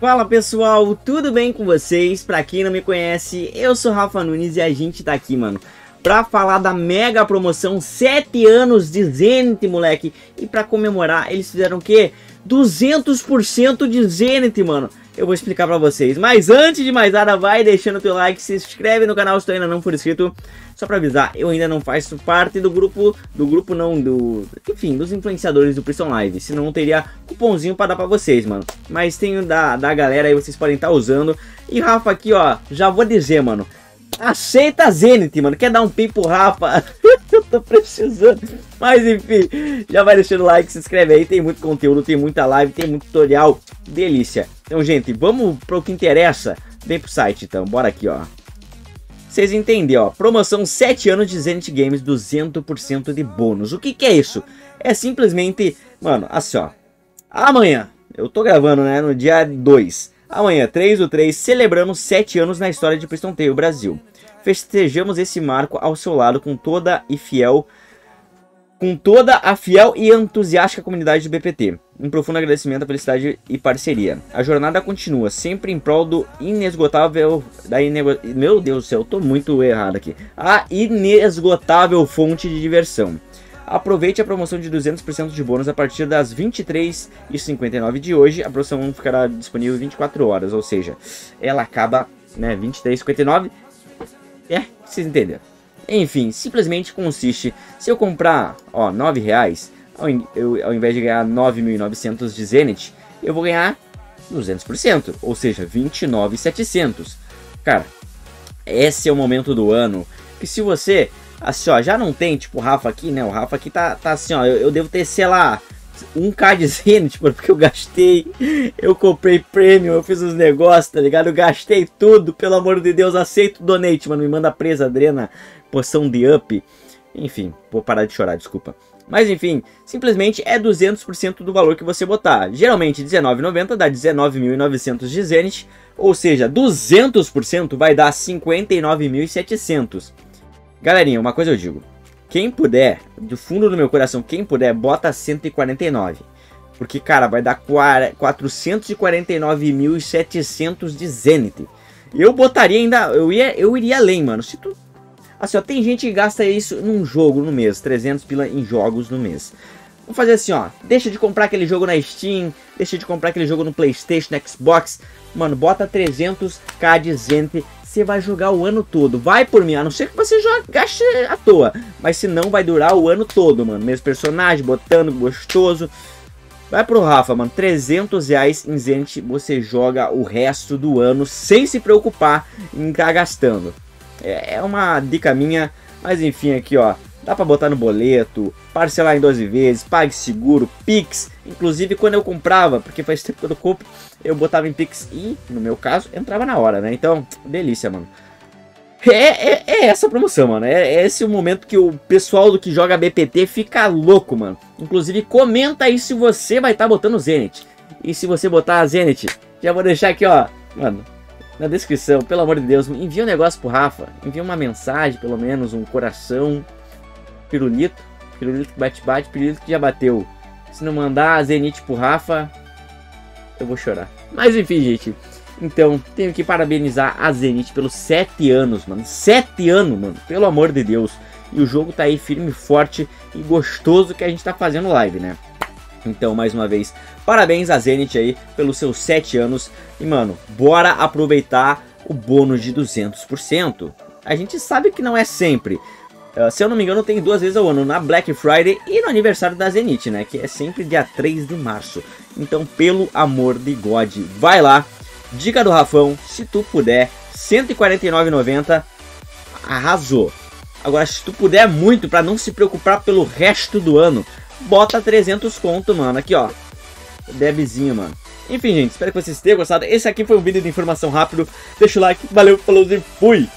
Fala pessoal, tudo bem com vocês? Pra quem não me conhece, eu sou Rafa Nunes e a gente tá aqui, mano, pra falar da mega promoção 7 anos de Zenith, moleque. E pra comemorar, eles fizeram o quê? 200% de Zenith, mano. Eu vou explicar pra vocês. Mas antes de mais nada, vai deixando o teu like, se inscreve no canal se tu ainda não for inscrito. Só pra avisar, eu ainda não faço parte do grupo, do grupo não, do... Enfim, dos influenciadores do Prison Live. Senão não teria cupomzinho pra dar pra vocês, mano. Mas tenho da, da galera aí, vocês podem estar tá usando. E Rafa aqui, ó, já vou dizer, mano. Aceita a Zenith, mano. Quer dar um pin pro Rafa? tô precisando. Mas enfim, já vai deixando o like, se inscreve aí. Tem muito conteúdo, tem muita live, tem muito tutorial. Delícia. Então, gente, vamos pro que interessa. Vem pro site, então. Bora aqui, ó. Vocês entenderam, ó. Promoção 7 anos de Zenith Games, 200% de bônus. O que que é isso? É simplesmente... Mano, assim, ó. Amanhã, eu tô gravando, né, no dia 2. Amanhã, 3 do 3, celebramos 7 anos na história de Priston Tale Brasil. Festejamos esse marco ao seu lado com toda e fiel com toda a fiel e entusiástica comunidade do BPT. Um profundo agradecimento à felicidade e parceria. A jornada continua, sempre em prol do inesgotável... Da inego... Meu Deus do céu, eu tô muito errado aqui. A inesgotável fonte de diversão. Aproveite a promoção de 200% de bônus a partir das 23h59 de hoje. A promoção ficará disponível 24 horas, ou seja, ela acaba, né, 23h59. É, vocês entenderam. Enfim, simplesmente consiste, se eu comprar, ó, 9 reais, ao, eu, ao invés de ganhar 9.900 de Zenith, eu vou ganhar 200%, ou seja, 29.700. Cara, esse é o momento do ano que se você Assim, ó, já não tem, tipo, o Rafa aqui, né? O Rafa aqui tá, tá assim, ó. Eu, eu devo ter, sei lá, um K de Zenith, porque eu gastei. Eu comprei premium, eu fiz os negócios, tá ligado? Eu gastei tudo, pelo amor de Deus, aceito donate, mano. Me manda presa, Adrena, poção de up. Enfim, vou parar de chorar, desculpa. Mas enfim, simplesmente é 200% do valor que você botar. Geralmente R$19,90 dá 19.900 de Zenith, ou seja, 200% vai dar 59.700. Galerinha, uma coisa eu digo. Quem puder, do fundo do meu coração, quem puder, bota 149. Porque, cara, vai dar 449.700 de Zenith. Eu botaria ainda, eu, ia, eu iria além, mano. Se tu... Assim, ó, tem gente que gasta isso num jogo no mês, 300 pila em jogos no mês. Vamos fazer assim, ó. Deixa de comprar aquele jogo na Steam, deixa de comprar aquele jogo no Playstation, Xbox. Mano, bota 300k de Zenith você vai jogar o ano todo. Vai por mim, a não ser que você jogue, gaste à toa. Mas se não, vai durar o ano todo, mano. Mesmo personagem, botando, gostoso. Vai pro Rafa, mano. 300 reais em Zenith, você joga o resto do ano sem se preocupar em estar gastando. É, é uma dica minha, mas enfim, aqui ó. Dá para botar no boleto, parcelar em 12 vezes, pague seguro, Pix. Inclusive quando eu comprava, porque faz tempo que eu compro, eu botava em Pix e, no meu caso, entrava na hora, né? Então, delícia, mano. É, é, é, essa promoção, mano. É, é, esse o momento que o pessoal do que joga BPT fica louco, mano. Inclusive, comenta aí se você vai estar tá botando Zenith. E se você botar a Zenith, já vou deixar aqui, ó. Mano, na descrição, pelo amor de Deus, envia um negócio pro Rafa. Envia uma mensagem, pelo menos, um coração pirulito. Pirulito que bate-bate, pirulito que já bateu. Se não mandar a Zenith pro Rafa, eu vou chorar. Mas enfim, gente. Então, tenho que parabenizar a Zenith pelos 7 anos, mano. 7 anos, mano. Pelo amor de Deus. E o jogo tá aí firme, forte e gostoso que a gente tá fazendo live, né? Então, mais uma vez, parabéns a Zenith aí pelos seus 7 anos. E, mano, bora aproveitar o bônus de 200%. A gente sabe que não é sempre, Uh, se eu não me engano, tem duas vezes ao ano, na Black Friday e no aniversário da Zenith, né? Que é sempre dia 3 de março. Então, pelo amor de God, vai lá. Dica do Rafão, se tu puder, 149,90, arrasou. Agora, se tu puder muito, para não se preocupar pelo resto do ano, bota 300 conto, mano. Aqui, ó. Debzinho, mano. Enfim, gente, espero que vocês tenham gostado. Esse aqui foi um vídeo de informação rápido. Deixa o like, valeu, falou e fui!